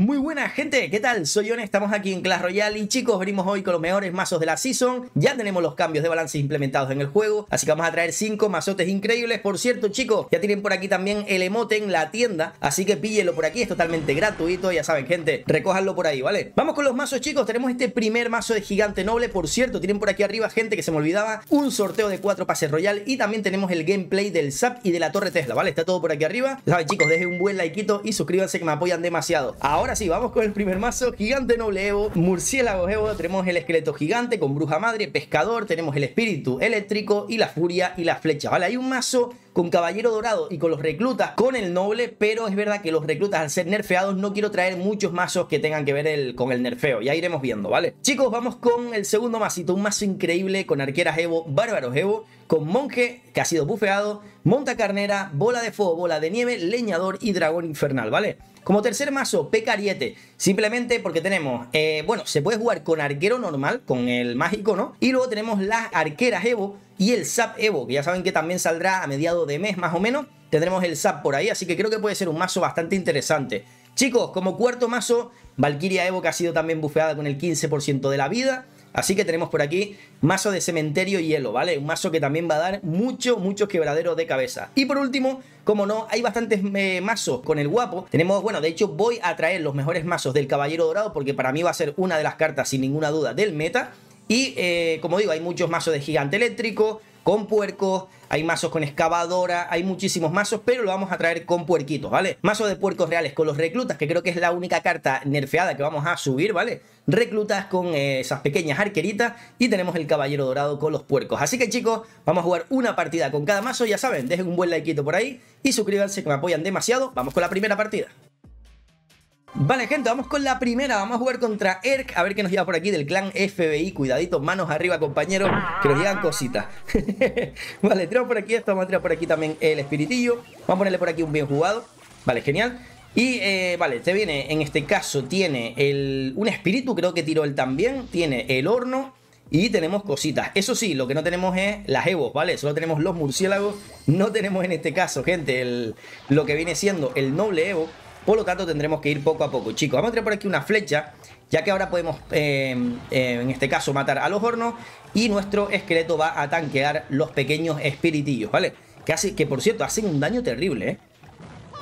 Muy buena gente, ¿qué tal? Soy Yon, estamos aquí en Clash Royale y chicos, venimos hoy con los mejores mazos de la Season Ya tenemos los cambios de balance implementados en el juego, así que vamos a traer 5 mazotes increíbles Por cierto chicos, ya tienen por aquí también el emote en la tienda, así que píllenlo por aquí, es totalmente gratuito Ya saben gente, recójanlo por ahí, ¿vale? Vamos con los mazos chicos, tenemos este primer mazo de gigante noble Por cierto, tienen por aquí arriba gente que se me olvidaba Un sorteo de 4 pases royal y también tenemos el gameplay del SAP y de la torre Tesla, ¿vale? Está todo por aquí arriba saben chicos, dejen un buen likeito y suscríbanse que me apoyan demasiado Ahora sí, vamos con el primer mazo, Gigante Noble Evo, Murciélago Evo, tenemos el esqueleto gigante con Bruja Madre, Pescador, tenemos el espíritu eléctrico y la furia y la flecha, ¿vale? Hay un mazo con Caballero Dorado y con los reclutas con el noble, pero es verdad que los reclutas al ser nerfeados no quiero traer muchos mazos que tengan que ver con el nerfeo, ya iremos viendo, ¿vale? Chicos, vamos con el segundo masito, un mazo increíble con arqueras Evo, bárbaros Evo, con monje que ha sido bufeado, monta carnera, bola de fuego, bola de nieve, leñador y dragón infernal, ¿vale? Como tercer mazo, Pecariete, simplemente porque tenemos, eh, bueno, se puede jugar con arquero normal, con el mágico, ¿no? Y luego tenemos las arqueras Evo y el Zap Evo, que ya saben que también saldrá a mediados de mes más o menos. Tendremos el Zap por ahí, así que creo que puede ser un mazo bastante interesante. Chicos, como cuarto mazo, Valkyria Evo, que ha sido también bufeada con el 15% de la vida. Así que tenemos por aquí mazo de cementerio y hielo, ¿vale? Un mazo que también va a dar mucho, mucho quebradero de cabeza. Y por último, como no, hay bastantes eh, mazos con el guapo. Tenemos, bueno, de hecho voy a traer los mejores mazos del Caballero Dorado porque para mí va a ser una de las cartas sin ninguna duda del meta. Y eh, como digo, hay muchos mazos de gigante eléctrico, con puercos, hay mazos con excavadora, hay muchísimos mazos, pero lo vamos a traer con puerquitos, ¿vale? Mazo de puercos reales con los reclutas, que creo que es la única carta nerfeada que vamos a subir, ¿vale? Reclutas con eh, esas pequeñas arqueritas y tenemos el caballero dorado con los puercos. Así que chicos, vamos a jugar una partida con cada mazo, ya saben, dejen un buen likeito por ahí y suscríbanse que me apoyan demasiado. Vamos con la primera partida. Vale, gente, vamos con la primera. Vamos a jugar contra Erk. A ver qué nos lleva por aquí del clan FBI. Cuidadito, manos arriba, compañeros, que nos llegan cositas. vale, tiramos por aquí esto. Vamos a tirar por aquí también el espiritillo. Vamos a ponerle por aquí un bien jugado. Vale, genial. Y, eh, vale, te viene, en este caso, tiene el, un espíritu, creo que tiró él también. Tiene el horno. Y tenemos cositas. Eso sí, lo que no tenemos es las Evo, ¿vale? Solo tenemos los murciélagos. No tenemos en este caso, gente, el, lo que viene siendo el noble Evo. Por lo tanto, tendremos que ir poco a poco. Chicos, vamos a tirar por aquí una flecha, ya que ahora podemos, eh, eh, en este caso, matar a los hornos. Y nuestro esqueleto va a tanquear los pequeños espiritillos, ¿vale? Que, hace, que por cierto, hacen un daño terrible, ¿eh?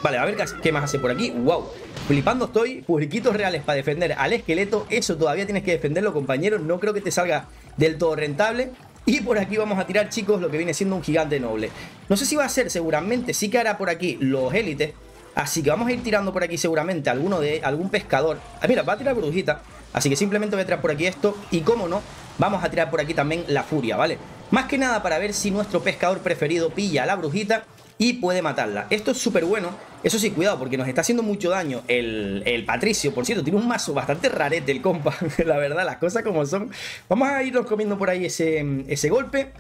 Vale, a ver qué más hace por aquí. ¡Wow! Flipando estoy. Publiquitos reales para defender al esqueleto. Eso todavía tienes que defenderlo, compañeros. No creo que te salga del todo rentable. Y por aquí vamos a tirar, chicos, lo que viene siendo un gigante noble. No sé si va a ser, seguramente, sí que hará por aquí los élites. Así que vamos a ir tirando por aquí seguramente alguno de algún pescador. Ah, mira, va a tirar brujita. Así que simplemente voy a tirar por aquí esto. Y como no, vamos a tirar por aquí también la furia, ¿vale? Más que nada para ver si nuestro pescador preferido pilla a la brujita y puede matarla. Esto es súper bueno. Eso sí, cuidado, porque nos está haciendo mucho daño el, el, Patricio. Por cierto, tiene un mazo bastante rarete el compa. la verdad, las cosas como son. Vamos a irnos comiendo por ahí ese, ese golpe.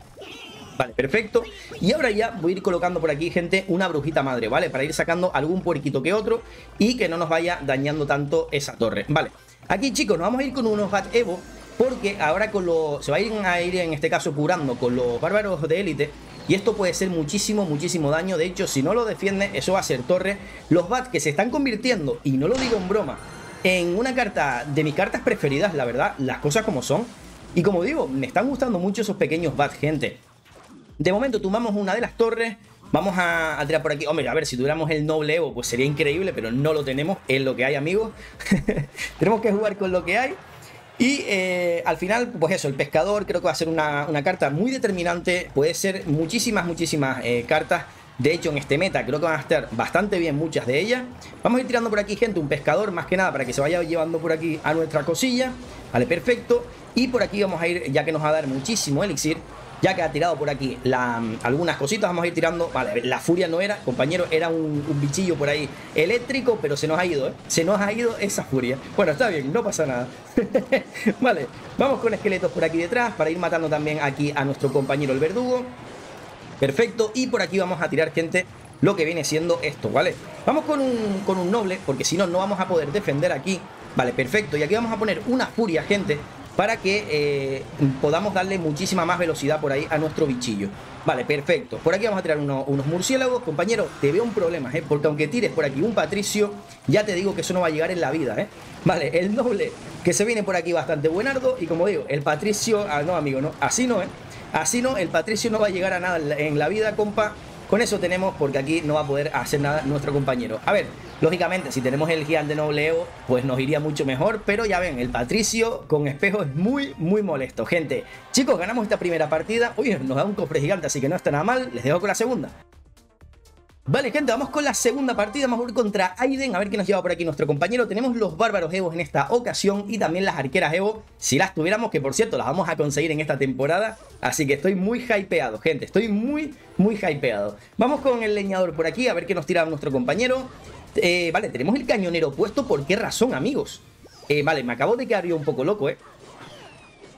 Vale, perfecto. Y ahora ya voy a ir colocando por aquí, gente, una brujita madre, ¿vale? Para ir sacando algún puerquito que otro y que no nos vaya dañando tanto esa torre, ¿vale? Aquí, chicos, nos vamos a ir con unos Bat Evo porque ahora con los... Se va a ir, a ir en este caso curando con los bárbaros de élite y esto puede ser muchísimo, muchísimo daño. De hecho, si no lo defiende, eso va a ser torre. Los bats que se están convirtiendo, y no lo digo en broma, en una carta de mis cartas preferidas, la verdad, las cosas como son. Y como digo, me están gustando mucho esos pequeños bats, gente. De momento tumbamos una de las torres. Vamos a, tirar por aquí. Hombre, a ver, si tuviéramos el noble Evo, pues sería increíble, pero no lo tenemos. Es lo que hay, amigos. Tenemos que jugar con lo que hay. Y eh, al final, pues eso, el pescador creo que va a ser una, carta muy determinante. Puede ser muchísimas, muchísimas eh, cartas. De hecho, en este meta creo que van a estar bastante bien muchas de ellas. Vamos a ir tirando por aquí, gente, un pescador más que nada para que se vaya llevando por aquí a nuestra cosilla. Vale, perfecto. Y por aquí vamos a ir, ya que nos va a dar muchísimo elixir, ya que ha tirado por aquí algunas cositas, vamos a ir tirando. Vale, la furia no era, compañero, era un, bichillo por ahí eléctrico, pero se nos ha ido, ¿eh? Se nos ha ido esa furia. Bueno, está bien, no pasa nada. vale, vamos con esqueletos por aquí detrás para ir matando también aquí a nuestro compañero el verdugo. Perfecto, y por aquí vamos a tirar, gente, lo que viene siendo esto, ¿vale? Vamos con un, con un noble, porque si no, no vamos a poder defender aquí. Vale, perfecto, y aquí vamos a poner una furia, gente para que eh, podamos darle muchísima más velocidad por ahí a nuestro bichillo. Vale, perfecto. Por aquí vamos a tirar unos murciélagos. Compañero, te veo un problema, ¿eh? Porque aunque tires por aquí un patricio, ya te digo que eso no va a llegar en la vida, ¿eh? Vale, el noble que se viene por aquí bastante buenardo. Y como digo, el patricio... Ah, no, amigo, no. Así no, ¿eh? Así no, el patricio no va a llegar a nada en la vida, compa. Con eso tenemos, porque aquí no va a poder hacer nada nuestro compañero. A ver, lógicamente, si tenemos el gigante nobleo, pues nos iría mucho mejor. Pero ya ven, el patricio con espejo es muy, muy molesto. Gente, chicos, ganamos esta primera partida. Uy, nos da un cofre gigante, así que no está nada mal. Les dejo con la segunda. Vale, gente, vamos con la segunda partida. Vamos a ir contra Aiden. A ver qué nos lleva por aquí nuestro compañero. Tenemos los bárbaros Evo en esta ocasión y también las arqueras Evo. Si las tuviéramos, que por cierto, las vamos a conseguir en esta temporada. Así que estoy muy hypeado, gente. Estoy muy, muy hypeado. Vamos con el leñador por aquí, a ver qué nos tira nuestro compañero. Eh, vale, tenemos el cañonero puesto. ¿Por qué razón, amigos? Eh, vale, me acabo de quedar yo un poco loco, ¿eh?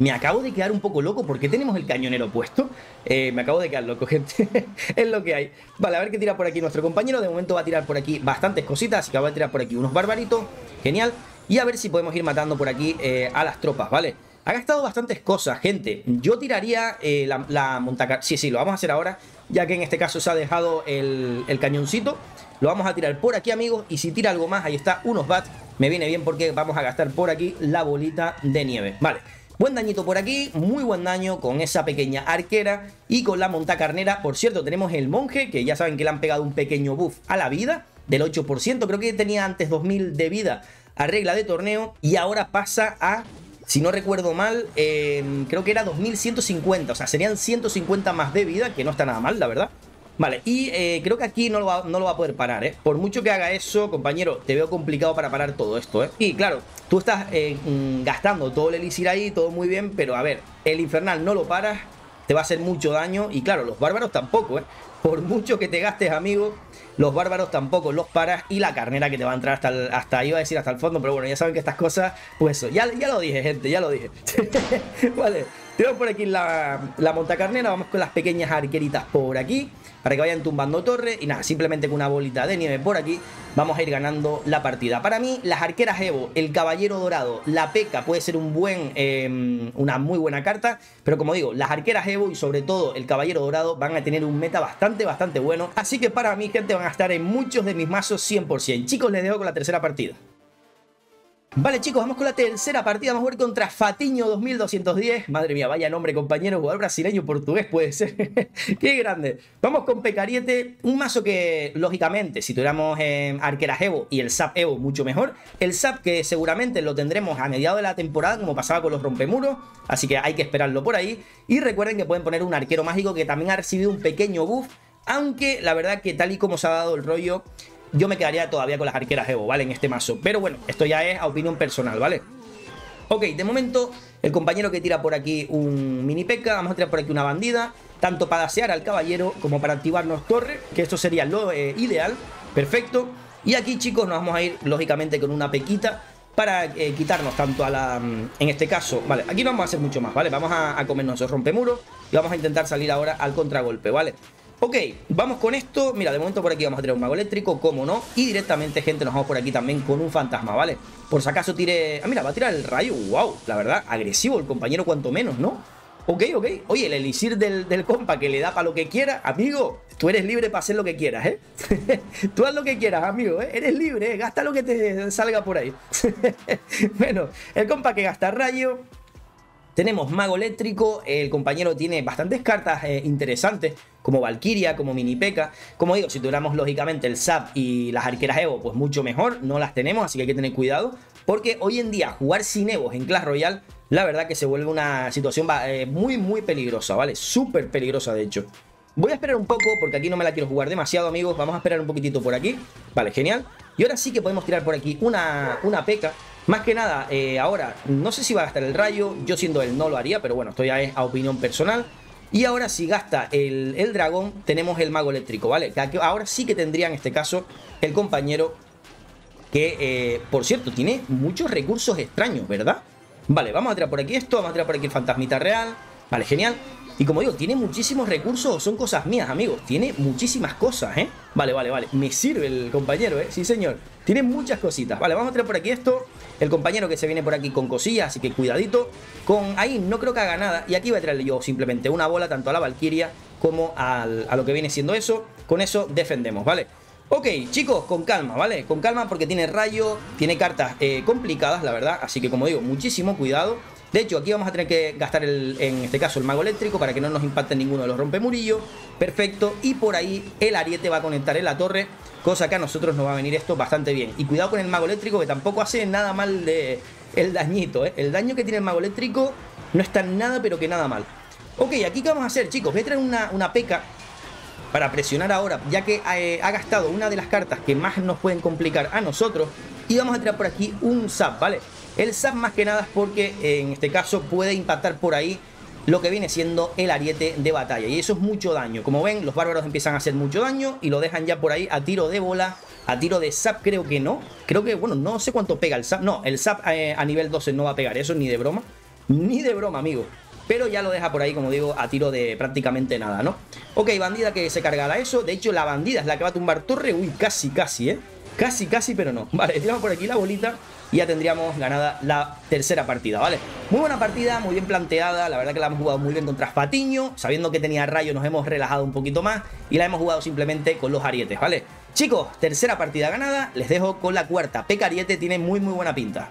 Me acabo de quedar un poco loco porque tenemos el cañonero puesto. Eh, me acabo de quedar loco, gente. es lo que hay. Vale, a ver qué tira por aquí nuestro compañero. De momento va a tirar por aquí bastantes cositas. Así que va a tirar por aquí unos barbaritos. Genial. Y a ver si podemos ir matando por aquí eh, a las tropas, ¿vale? Ha gastado bastantes cosas, gente. Yo tiraría eh, la, la montacar... Sí, sí, lo vamos a hacer ahora. Ya que en este caso se ha dejado el, el cañoncito. Lo vamos a tirar por aquí, amigos. Y si tira algo más, ahí está, unos bats. Me viene bien porque vamos a gastar por aquí la bolita de nieve. Vale. Buen dañito por aquí, muy buen daño con esa pequeña arquera y con la montacarnera. Por cierto, tenemos el monje, que ya saben que le han pegado un pequeño buff a la vida del 8%. Creo que tenía antes 2000 de vida a regla de torneo y ahora pasa a si no recuerdo mal, eh, creo que era 2150, o sea, serían 150 más de vida, que no está nada mal, la verdad. Vale, y eh, creo que aquí no lo, va, no lo va a poder parar, ¿eh? Por mucho que haga eso, compañero, te veo complicado para parar todo esto, ¿eh? Y claro, tú estás eh, mm, gastando todo el elixir ahí, todo muy bien, pero a ver, el infernal no lo paras, te va a hacer mucho daño, y claro, los bárbaros tampoco, ¿eh? Por mucho que te gastes, amigo, los bárbaros tampoco los paras y la carnera que te va a entrar hasta, hasta iba a decir hasta el fondo, pero bueno, ya saben que estas cosas, pues eso, ya, ya lo dije, gente, ya lo dije. vale, tenemos por aquí la, la montacarnera, vamos con las pequeñas arqueritas por aquí para que vayan tumbando torre. Y nada, simplemente con una bolita de nieve por aquí vamos a ir ganando la partida. Para mí, las arqueras Evo, el caballero dorado, la peca puede ser un buen, em, una muy buena carta. Pero como digo, las arqueras Evo y sobre todo el caballero dorado van a tener un meta bastante, bastante bueno. Así que para mí, gente, van a estar en muchos de mis mazos 100%. Chicos, les dejo con la tercera partida. Vale chicos, vamos con la tercera partida, vamos a ver contra Fatiño 2210 Madre mía, vaya nombre compañero, jugador brasileño portugués puede ser. Qué grande. Vamos con Pecariete, un mazo que lógicamente si tuviéramos eh, Arqueras Evo y el Zap Evo mucho mejor El Zap que seguramente lo tendremos a mediados de la temporada como pasaba con los rompemuros Así que hay que esperarlo por ahí. Y recuerden que pueden poner un arquero mágico que también ha recibido un pequeño buff aunque la verdad que tal y como se ha dado el rollo yo me quedaría todavía con las arqueras Evo, ¿vale? En este mazo. Pero bueno, esto ya es a opinión personal, ¿vale? Ok, de momento, el compañero que tira por aquí un mini peca, vamos a tirar por aquí una bandida, tanto para asear al caballero como para activarnos torre, que esto sería lo eh, ideal, perfecto. Y aquí, chicos, nos vamos a ir, lógicamente, con una pequita para eh, quitarnos tanto a la... Mm, en este caso, vale, aquí no vamos a hacer mucho más, ¿vale? Vamos a, a comernos el rompemuros y vamos a intentar salir ahora al contragolpe, ¿vale? Ok, vamos con esto. Mira, de momento por aquí vamos a tirar un mago eléctrico, como no. Y directamente, gente, nos vamos por aquí también con un fantasma, ¿vale? Por si acaso tire... Ah, mira, va a tirar el rayo. Wow, la verdad, agresivo el compañero cuanto menos, ¿no? Ok, ok. Oye, el elixir del, del compa que le da para lo que quiera. Amigo, tú eres libre para hacer lo que quieras, ¿eh? tú haz lo que quieras, amigo, ¿eh? Eres libre, ¿eh? Gasta lo que te salga por ahí. bueno, el compa que gasta rayo tenemos Mago Eléctrico, el compañero tiene bastantes cartas eh, interesantes, como Valkyria, como Mini P.E.K.K.A. Como digo, si tuviéramos lógicamente el SAP y las arqueras Evo, pues mucho mejor, no las tenemos, así que hay que tener cuidado, porque hoy en día jugar sin Evo en Clash Royale, la verdad que se vuelve una situación eh, muy, muy peligrosa, ¿vale? Súper peligrosa, de hecho. Voy a esperar un poco, porque aquí no me la quiero jugar demasiado, amigos, vamos a esperar un poquitito por aquí, vale, genial. Y ahora sí que podemos tirar por aquí una, una P.E.K.K.A. Más que nada, eh, ahora, no sé si va a gastar el rayo, yo siendo él no lo haría, pero bueno, esto ya es a opinión personal. Y ahora si gasta el, dragón, tenemos el mago eléctrico, ¿vale? Ahora sí que tendría en este caso el compañero que, eh, por cierto, tiene muchos recursos extraños, ¿verdad? Vale, vamos a tirar por aquí esto, vamos a tirar por aquí el fantasmita real. Vale, genial. Y como digo, tiene muchísimos recursos, son cosas mías, amigos. Tiene muchísimas cosas, ¿eh? Vale, vale, vale. Me sirve el compañero, ¿eh? Sí, señor. Tiene muchas cositas. Vale, vamos a traer por aquí esto. El compañero que se viene por aquí con cosillas, así que cuidadito. Con ahí no creo que haga nada. Y aquí voy a traerle yo simplemente una bola tanto a la Valkyria como a lo que viene siendo eso. Con eso defendemos, ¿vale? Ok, chicos, con calma, ¿vale? Con calma porque tiene rayo, tiene cartas eh, complicadas, la verdad. Así que como digo, muchísimo cuidado. De hecho, aquí vamos a tener que gastar, el, en este caso, el mago eléctrico para que no nos impacte ninguno de los rompemurillos. Perfecto. Y por ahí el ariete va a conectar en la torre, cosa que a nosotros nos va a venir esto bastante bien. Y cuidado con el mago eléctrico, que tampoco hace nada mal de el dañito, ¿eh? El daño que tiene el mago eléctrico no está nada, pero que nada mal. Ok, aquí qué vamos a hacer, chicos. Voy a traer una, una peca para presionar ahora, ya que eh, ha gastado una de las cartas que más nos pueden complicar a nosotros. Y vamos a traer por aquí un zap, ¿vale? El zap más que nada es porque en este caso puede impactar por ahí lo que viene siendo el ariete de batalla. Y eso es mucho daño. Como ven, los bárbaros empiezan a hacer mucho daño y lo dejan ya por ahí a tiro de bola. A tiro de zap creo que no. Creo que, bueno, no sé cuánto pega el zap. No, el zap eh, a nivel 12 no va a pegar eso ni de broma. Ni de broma, amigo. Pero ya lo deja por ahí, como digo, a tiro de prácticamente nada, ¿no? Ok, bandida que se cargará eso. De hecho, la bandida es la que va a tumbar torre. Uy, casi, casi, ¿eh? Casi, casi, pero no. Vale, tiramos por aquí la bolita y ya tendríamos ganada la tercera partida, ¿vale? Muy buena partida, muy bien planteada, la verdad que la hemos jugado muy bien contra Fatiño, sabiendo que tenía rayo nos hemos relajado un poquito más y la hemos jugado simplemente con los arietes, ¿vale? Chicos, tercera partida ganada, les dejo con la cuarta, Peca Ariete tiene muy muy buena pinta.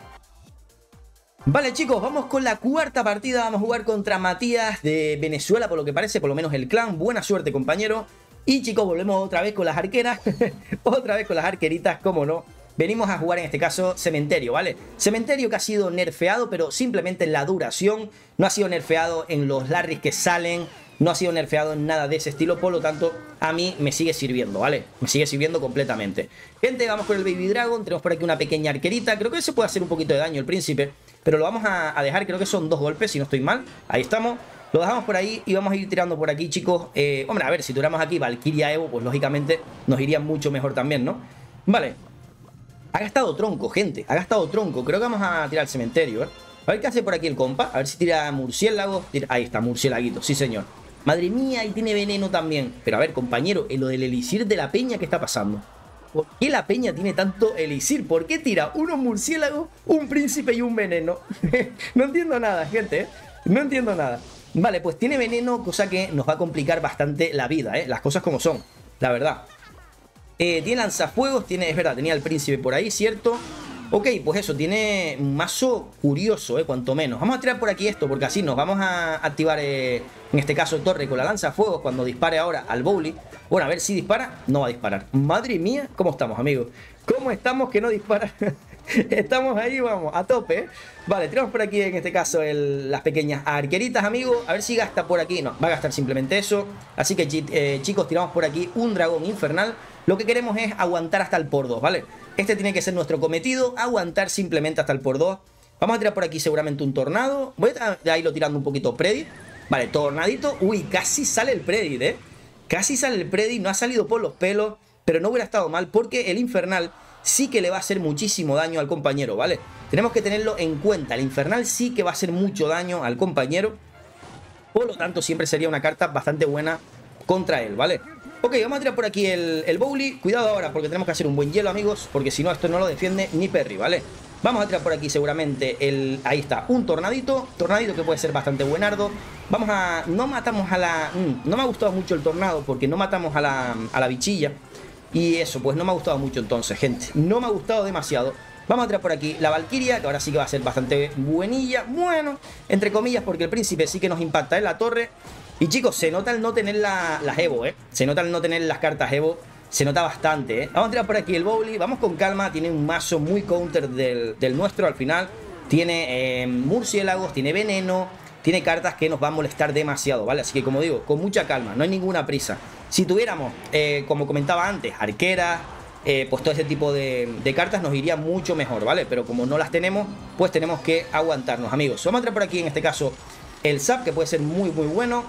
Vale chicos, vamos con la cuarta partida, vamos a jugar contra Matías de Venezuela, por lo que parece, por lo menos el clan, buena suerte compañero. Y chicos, volvemos otra vez con las arqueras, otra vez con las arqueritas, como no, venimos a jugar en este caso Cementerio, ¿vale? Cementerio que ha sido nerfeado, pero simplemente en la duración, no ha sido nerfeado en los larris que salen, no ha sido nerfeado en nada de ese estilo, por lo tanto, a mí me sigue sirviendo, ¿vale? Me sigue sirviendo completamente. Gente, vamos con el Baby Dragon, tenemos por aquí una pequeña arquerita, creo que se puede hacer un poquito de daño el príncipe, pero lo vamos a, dejar, creo que son dos golpes, si no estoy mal, ahí estamos. Lo dejamos por ahí y vamos a ir tirando por aquí, chicos. Eh, hombre, a ver, si tuviéramos aquí Valkyria Evo, pues lógicamente nos iría mucho mejor también, ¿no? Vale, ha gastado tronco, gente. Ha gastado tronco. Creo que vamos a tirar al cementerio, ¿eh? A ver qué hace por aquí el compa. A ver si tira murciélago. Ahí está, murciélaguito. Sí, señor. Madre mía, y tiene veneno también. Pero a ver, compañero, en lo del elixir de la peña, ¿qué está pasando? ¿Por qué la peña tiene tanto elixir? ¿Por qué tira unos murciélagos, un príncipe y un veneno? no entiendo nada, gente, ¿eh? No entiendo nada. Vale, pues tiene veneno, cosa que nos va a complicar bastante la vida, ¿eh? Las cosas como son, la verdad. Eh, tiene lanzafuegos, tiene, es verdad, tenía el príncipe por ahí, ¿cierto? Ok, pues eso, tiene un mazo curioso, eh, cuanto menos. Vamos a tirar por aquí esto, porque así nos vamos a activar, eh, en este caso, torre con la lanzafuegos cuando dispare ahora al bowling. Bueno, a ver si dispara. No va a disparar. Madre mía, ¿cómo estamos, amigos? ¿Cómo estamos que no dispara? Estamos ahí, vamos, a tope. Vale, tenemos por aquí en este caso las pequeñas arqueritas, amigos. A ver si gasta por aquí. No, va a gastar simplemente eso. Así que eh, chicos, tiramos por aquí un dragón infernal. Lo que queremos es aguantar hasta el por 2, ¿vale? Este tiene que ser nuestro cometido, aguantar simplemente hasta el por 2. Vamos a tirar por aquí seguramente un tornado. Voy a irlo tirando un poquito predit. Vale, tornadito. Uy, casi sale el predit, ¿eh? Casi sale el predit, no ha salido por los pelos, pero no hubiera estado mal porque el infernal sí que le va a hacer muchísimo daño al compañero, ¿vale? Tenemos que tenerlo en cuenta. El infernal sí que va a hacer mucho daño al compañero. Por lo tanto, siempre sería una carta bastante buena contra él, ¿vale? Ok, vamos a tirar por aquí el, el Bowly. Cuidado ahora porque tenemos que hacer un buen hielo, amigos. Porque si no, esto no lo defiende ni Perry, ¿vale? Vamos a tirar por aquí seguramente el... Ahí está, un tornadito. Tornadito que puede ser bastante buenardo. Vamos a... No matamos a la... Mm, no me ha gustado mucho el tornado porque no matamos a la, a la bichilla. Y eso, pues no me ha gustado mucho entonces, gente. No me ha gustado demasiado. Vamos a traer por aquí la Valkyria, que ahora sí que va a ser bastante buenilla. Bueno, entre comillas, porque el príncipe sí que nos impacta en la torre. Y chicos, se nota el no tener las Evo, ¿eh? Se nota el no tener las cartas Evo. Se nota bastante, ¿eh? Vamos a tirar por aquí el Bowly. Vamos con calma. Tiene un mazo muy counter del, nuestro al final. Tiene eh, murciélagos, tiene veneno. Tiene cartas que nos va a molestar demasiado, ¿vale? Así que como digo, con mucha calma, no hay ninguna prisa. Si tuviéramos, eh, como comentaba antes, arqueras, eh, pues todo ese tipo de, cartas nos iría mucho mejor, ¿vale? Pero como no las tenemos, pues tenemos que aguantarnos, amigos. Vamos a traer por aquí, en este caso, el Zap, que puede ser muy, muy bueno.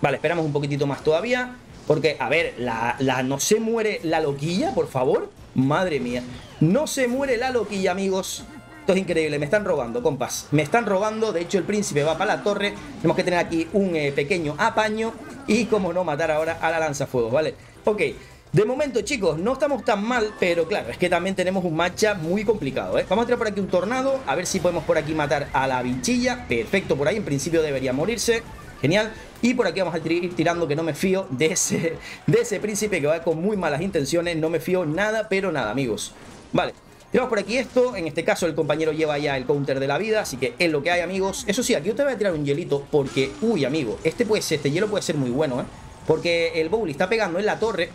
Vale, esperamos un poquitito más todavía. Porque, a ver, la, no se muere la loquilla, por favor. Madre mía. No se muere la loquilla, amigos. Esto es increíble, me están robando, compas. Me están robando, de hecho el príncipe va para la torre. Tenemos que tener aquí un eh, pequeño apaño y como no matar ahora a la lanzafuegos, ¿vale? Ok, de momento, chicos, no estamos tan mal, pero claro, es que también tenemos un matcha muy complicado, ¿eh? Vamos a tirar por aquí un tornado, a ver si podemos por aquí matar a la bichilla. Perfecto, por ahí en principio debería morirse. Genial. Y por aquí vamos a ir tirando que no me fío de ese, de ese príncipe que va con muy malas intenciones. No me fío nada, pero nada, amigos. Vale. Tiramos por aquí esto, en este caso el compañero lleva ya el counter de la vida, así que es lo que hay amigos. Eso sí, aquí yo te voy a tirar un hielito porque, uy amigo, este, puede ser, este hielo puede ser muy bueno, ¿eh? Porque el Bowly está pegando en la torre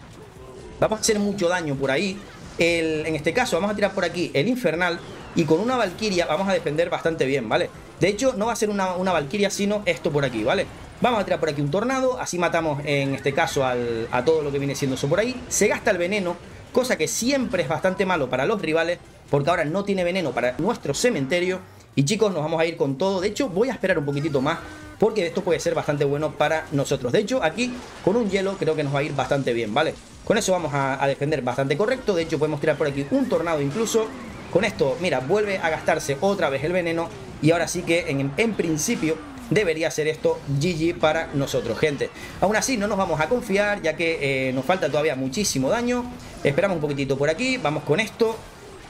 Vamos a hacer mucho daño por ahí. en este caso vamos a tirar por aquí el Infernal y con una Valkyria vamos a defender bastante bien, ¿vale? De hecho, no va a ser una, una sino esto por aquí, ¿vale? Vamos a tirar por aquí un Tornado, así matamos en este caso a todo lo que viene siendo eso por ahí. Se gasta el veneno, cosa que siempre es bastante malo para los rivales, porque ahora no tiene veneno para nuestro cementerio. Y chicos, nos vamos a ir con todo. De hecho, voy a esperar un poquitito más porque esto puede ser bastante bueno para nosotros. De hecho, aquí con un hielo creo que nos va a ir bastante bien, ¿vale? Con eso vamos a, defender bastante correcto. De hecho, podemos tirar por aquí un tornado incluso. Con esto, mira, vuelve a gastarse otra vez el veneno. Y ahora sí que en, principio debería ser esto GG para nosotros, gente. Aún así, no nos vamos a confiar, ya que eh, nos falta todavía muchísimo daño. Esperamos un poquitito por aquí, vamos con esto.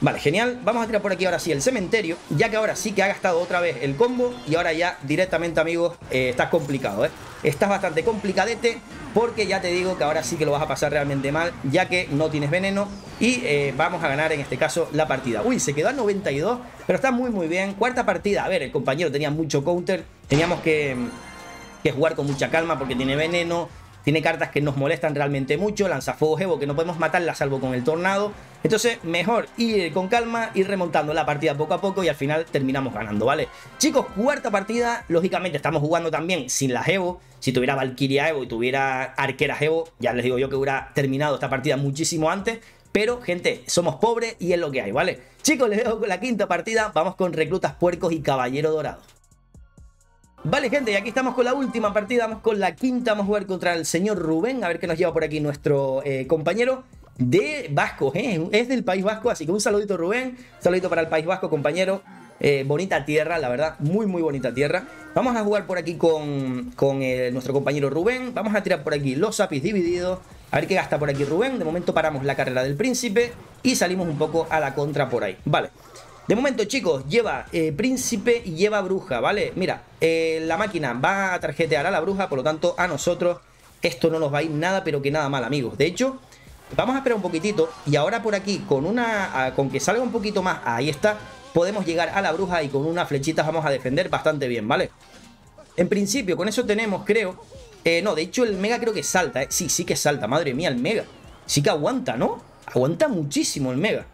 Vale, genial. Vamos a tirar por aquí ahora sí el cementerio, ya que ahora sí que ha gastado otra vez el combo y ahora ya directamente, amigos, eh, está complicado, ¿eh? Estás bastante complicadete porque ya te digo que ahora sí que lo vas a pasar realmente mal, ya que no tienes veneno y eh, vamos a ganar en este caso la partida. Uy, se quedó a 92, pero está muy muy bien. Cuarta partida, a ver, el compañero tenía mucho counter, teníamos que, que jugar con mucha calma porque tiene veneno, tiene cartas que nos molestan realmente mucho, lanzafuegos Evo que no podemos matarla salvo con el tornado. Entonces, mejor ir con calma, ir remontando la partida poco a poco y al final terminamos ganando, ¿vale? Chicos, cuarta partida, lógicamente estamos jugando también sin la Evo. Si tuviera Valkyria Evo y tuviera Arquera Evo, ya les digo yo que hubiera terminado esta partida muchísimo antes. Pero, gente, somos pobres y es lo que hay, ¿vale? Chicos, les dejo con la quinta partida. Vamos con reclutas puercos y caballero dorado. Vale, gente, y aquí estamos con la última partida, vamos con la quinta, vamos a jugar contra el señor Rubén, a ver qué nos lleva por aquí nuestro eh, compañero de Vasco, ¿eh? es del País Vasco, así que un saludito Rubén, saludito para el País Vasco, compañero, eh, bonita tierra, la verdad, muy muy bonita tierra. Vamos a jugar por aquí con, con nuestro compañero Rubén, vamos a tirar por aquí los apis divididos, a ver qué gasta por aquí Rubén, de momento paramos la carrera del príncipe y salimos un poco a la contra por ahí, vale. De momento, chicos, lleva eh, príncipe y lleva bruja, ¿vale? Mira, eh, la máquina va a tarjetear a la bruja, por lo tanto, a nosotros esto no nos va a ir nada, pero que nada mal, amigos. De hecho, vamos a esperar un poquitito y ahora por aquí, con una con que salga un poquito más, ahí está, podemos llegar a la bruja y con unas flechitas vamos a defender bastante bien, ¿vale? En principio, con eso tenemos, creo... Eh, no, de hecho el mega creo que salta, ¿eh? Sí, sí que salta, madre mía, el mega. Sí que aguanta, ¿no? Aguanta muchísimo el mega.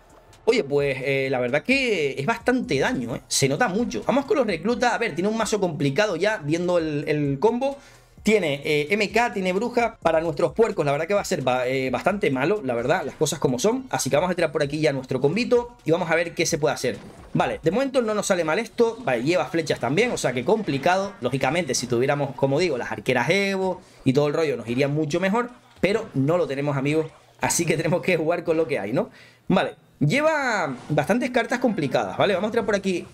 Oye, pues eh, la verdad que es bastante daño, ¿eh? Se nota mucho. Vamos con los reclutas. A ver, tiene un mazo complicado ya, viendo el, combo. Tiene eh, MK, tiene bruja para nuestros puercos. La verdad que va a ser bastante malo, la verdad, las cosas como son. Así que vamos a tirar por aquí ya nuestro combito y vamos a ver qué se puede hacer. Vale, de momento no nos sale mal esto. Vale, lleva flechas también, o sea que complicado. Lógicamente, si tuviéramos, como digo, las arqueras Evo y todo el rollo, nos iría mucho mejor. Pero no lo tenemos, amigos. Así que tenemos que jugar con lo que hay, ¿no? Vale, Lleva bastantes cartas complicadas, ¿vale? Vamos a tirar por aquí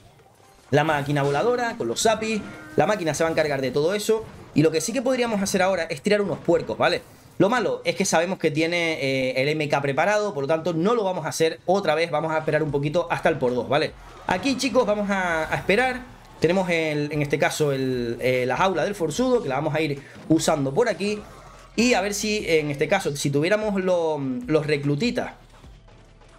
la máquina voladora con los zapis. La máquina se va a encargar de todo eso. Y lo que sí que podríamos hacer ahora es tirar unos puercos, ¿vale? Lo malo es que sabemos que tiene eh, el MK preparado, por lo tanto no lo vamos a hacer otra vez. Vamos a esperar un poquito hasta el por 2, ¿vale? Aquí, chicos, vamos a, esperar. Tenemos en este caso eh, la jaula del forzudo, que la vamos a ir usando por aquí. Y a ver si en este caso, si tuviéramos los reclutitas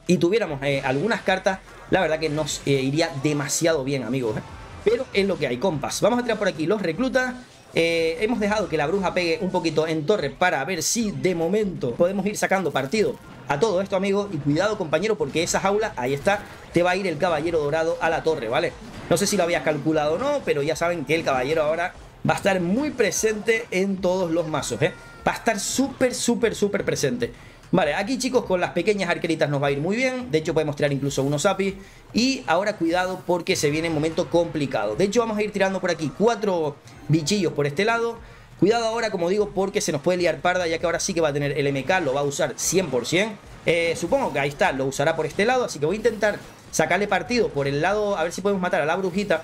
y tuviéramos eh, algunas cartas, la verdad que nos eh, iría demasiado bien, amigos. ¿eh? Pero es lo que hay, compas. Vamos a tirar por aquí los reclutas. hemos dejado que la bruja pegue un poquito en torre para ver si de momento podemos ir sacando partido a todo esto, amigos. Y cuidado, compañero, porque esa jaula, ahí está, te va a ir el caballero dorado a la torre, ¿vale? No sé si lo habías calculado o no, pero ya saben que el caballero ahora va a estar muy presente en todos los mazos. Va a estar súper, súper, súper presente. Vale, aquí chicos con las pequeñas arqueritas nos va a ir muy bien. De hecho podemos tirar incluso unos apis. Y ahora cuidado porque se viene un momento complicado. De hecho vamos a ir tirando por aquí cuatro bichillos por este lado. Cuidado ahora, como digo, porque se nos puede liar parda, ya que ahora sí que va a tener el MK, lo va a usar 100%. Eh, supongo que ahí está, lo usará por este lado, así que voy a intentar sacarle partido por el lado, a ver si podemos matar a la brujita.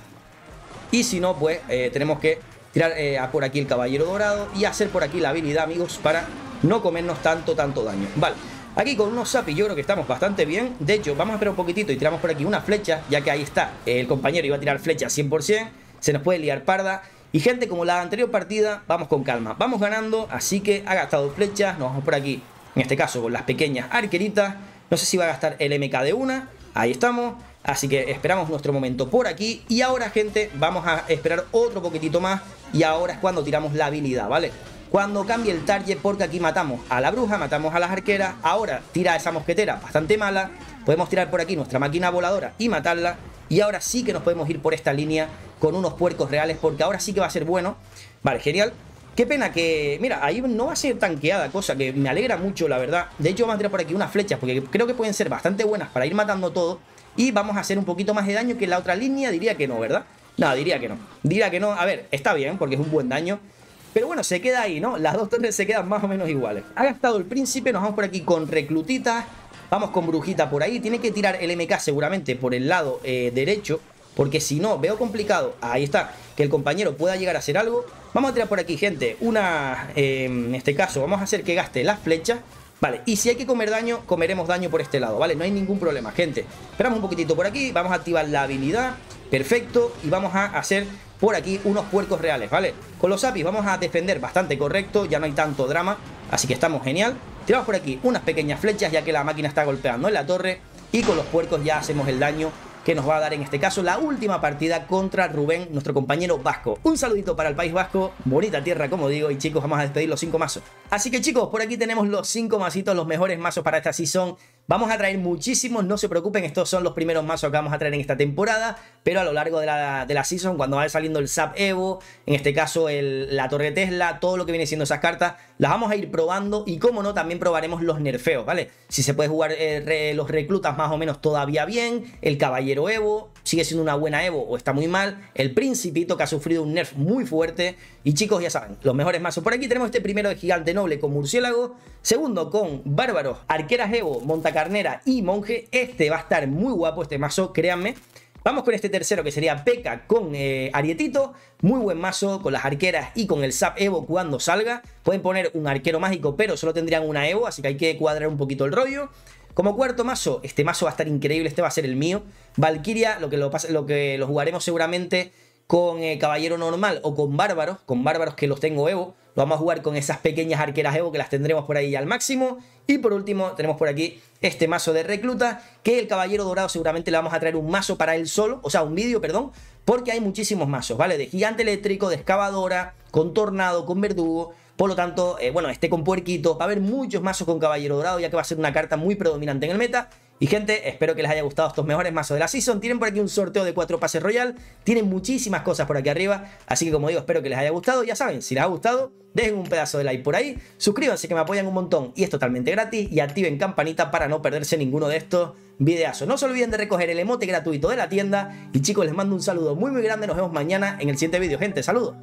Y si no, pues eh, tenemos que tirar eh, por aquí el caballero dorado y hacer por aquí la habilidad, amigos, para no comernos tanto, tanto daño. Vale, aquí con unos zapis yo creo que estamos bastante bien. De hecho, vamos a esperar un poquitito y tiramos por aquí una flecha, ya que ahí está. El compañero iba a tirar flecha 100%, se nos puede liar parda. Y gente, como la anterior partida, vamos con calma. Vamos ganando, así que ha gastado flechas. Nos vamos por aquí, en este caso, con las pequeñas arqueritas. No sé si va a gastar el MK de una. Ahí estamos. Así que esperamos nuestro momento por aquí. Y ahora, gente, vamos a esperar otro poquitito más. Y ahora es cuando tiramos la habilidad, ¿vale? Cuando cambie el target, porque aquí matamos a la bruja, matamos a las arqueras. Ahora tira esa mosquetera bastante mala. Podemos tirar por aquí nuestra máquina voladora y matarla. Y ahora sí que nos podemos ir por esta línea con unos puercos reales, porque ahora sí que va a ser bueno. Vale, genial. Qué pena que, mira, ahí no va a ser tanqueada, cosa que me alegra mucho, la verdad. De hecho, vamos a tirar por aquí unas flechas, porque creo que pueden ser bastante buenas para ir matando todo. Y vamos a hacer un poquito más de daño que en la otra línea, diría que no, ¿verdad? No, diría que no. Diría que no. A ver, está bien, porque es un buen daño. Pero bueno, se queda ahí, ¿no? Las dos torres se quedan más o menos iguales. Ha gastado el príncipe, nos vamos por aquí con reclutitas. Vamos con brujita por ahí. Tiene que tirar el MK seguramente por el lado eh, derecho. Porque si no, veo complicado, ahí está, que el compañero pueda llegar a hacer algo. Vamos a tirar por aquí, gente, una, eh, en este caso, vamos a hacer que gaste las flechas. Vale, y si hay que comer daño, comeremos daño por este lado, ¿vale? No hay ningún problema, gente. Esperamos un poquitito por aquí, vamos a activar la habilidad, perfecto, y vamos a hacer por aquí unos puercos reales, ¿vale? Con los apis vamos a defender bastante correcto, ya no hay tanto drama, así que estamos genial. Tiramos por aquí unas pequeñas flechas, ya que la máquina está golpeando en la torre, y con los puercos ya hacemos el daño que nos va a dar en este caso la última partida contra Rubén, nuestro compañero vasco. Un saludito para el País Vasco, bonita tierra como digo, y chicos, vamos a despedir los 5 mazos. Así que chicos, por aquí tenemos los 5 masitos, los mejores mazos para esta season. Vamos a traer muchísimos, no se preocupen, estos son los primeros mazos que vamos a traer en esta temporada, pero a lo largo de la, de la season, cuando vaya saliendo el Zap Evo, en este caso la Torre Tesla, todo lo que viene siendo esas cartas, las vamos a ir probando y como no, también probaremos los nerfeos, ¿vale? Si se puede jugar eh, los reclutas más o menos todavía bien, el Caballero Evo, sigue siendo una buena Evo o está muy mal, el Principito que ha sufrido un nerf muy fuerte, y chicos, ya saben, los mejores mazos. Por aquí tenemos este primero de Gigante Noble con Murciélago, segundo con Bárbaros, Arqueras Evo, Montacarnera y Monje, este va a estar muy guapo este mazo, créanme. Vamos con este tercero que sería P.E.K.K.A. con eh, Arietito. Muy buen mazo con las arqueras y con el Zap Evo cuando salga. Pueden poner un arquero mágico, pero solo tendrían una Evo, así que hay que cuadrar un poquito el rollo. Como cuarto mazo, este mazo va a estar increíble, este va a ser el mío. Valkyria, lo que lo, lo, que lo jugaremos seguramente con eh, Caballero Normal o con Bárbaros, con Bárbaros que los tengo Evo. Vamos a jugar con esas pequeñas arqueras Evo que las tendremos por ahí al máximo. Y por último tenemos por aquí este mazo de recluta, que el Caballero Dorado seguramente le vamos a traer un mazo para él solo, o sea, un vídeo, perdón, porque hay muchísimos mazos, ¿vale? De gigante eléctrico, de excavadora, con tornado, con verdugo, por lo tanto, eh, bueno, este con puerquito, va a haber muchos mazos con Caballero Dorado, ya que va a ser una carta muy predominante en el meta. Y gente, espero que les haya gustado estos mejores mazos de la Season. Tienen por aquí un sorteo de 4 pases royal. Tienen muchísimas cosas por aquí arriba. Así que como digo, espero que les haya gustado. Ya saben, si les ha gustado, dejen un pedazo de like por ahí. Suscríbanse que me apoyan un montón y es totalmente gratis. Y activen campanita para no perderse ninguno de estos videazos. No se olviden de recoger el emote gratuito de la tienda. Y chicos, les mando un saludo muy muy grande. Nos vemos mañana en el siguiente vídeo. Gente, saludos.